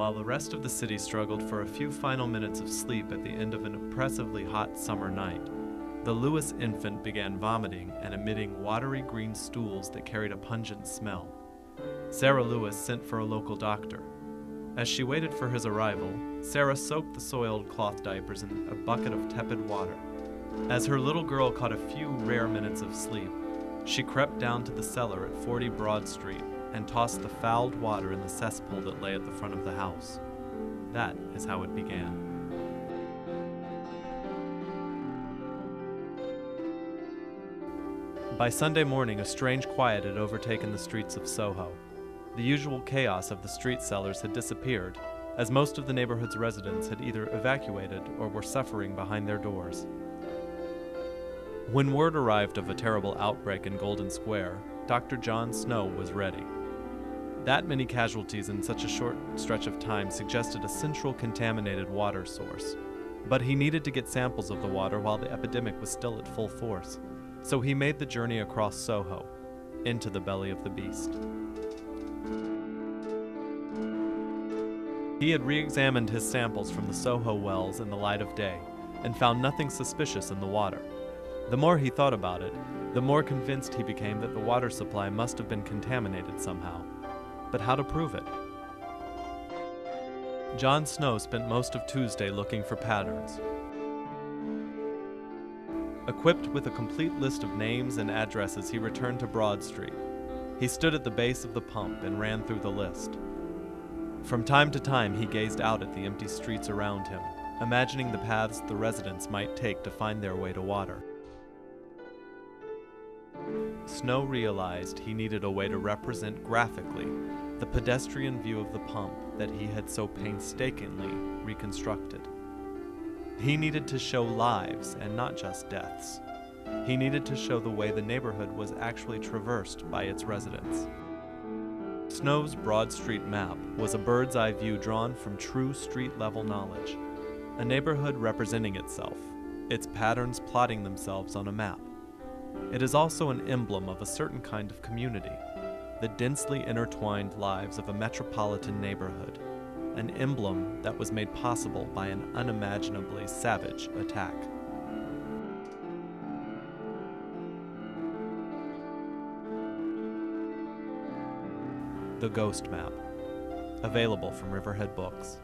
while the rest of the city struggled for a few final minutes of sleep at the end of an oppressively hot summer night, the Lewis infant began vomiting and emitting watery green stools that carried a pungent smell. Sarah Lewis sent for a local doctor. As she waited for his arrival, Sarah soaked the soiled cloth diapers in a bucket of tepid water. As her little girl caught a few rare minutes of sleep, she crept down to the cellar at 40 Broad Street and tossed the fouled water in the cesspool that lay at the front of the house. That is how it began. By Sunday morning, a strange quiet had overtaken the streets of Soho. The usual chaos of the street sellers had disappeared, as most of the neighborhood's residents had either evacuated or were suffering behind their doors. When word arrived of a terrible outbreak in Golden Square, Dr. John Snow was ready. That many casualties in such a short stretch of time suggested a central contaminated water source. But he needed to get samples of the water while the epidemic was still at full force. So he made the journey across Soho, into the belly of the beast. He had re examined his samples from the Soho wells in the light of day and found nothing suspicious in the water. The more he thought about it, the more convinced he became that the water supply must have been contaminated somehow. But how to prove it? John Snow spent most of Tuesday looking for patterns. Equipped with a complete list of names and addresses, he returned to Broad Street. He stood at the base of the pump and ran through the list. From time to time, he gazed out at the empty streets around him, imagining the paths the residents might take to find their way to water. Snow realized he needed a way to represent graphically the pedestrian view of the pump that he had so painstakingly reconstructed. He needed to show lives and not just deaths. He needed to show the way the neighborhood was actually traversed by its residents. Snow's Broad Street map was a bird's eye view drawn from true street level knowledge, a neighborhood representing itself, its patterns plotting themselves on a map. It is also an emblem of a certain kind of community, the densely intertwined lives of a metropolitan neighborhood, an emblem that was made possible by an unimaginably savage attack. The Ghost Map, available from Riverhead Books.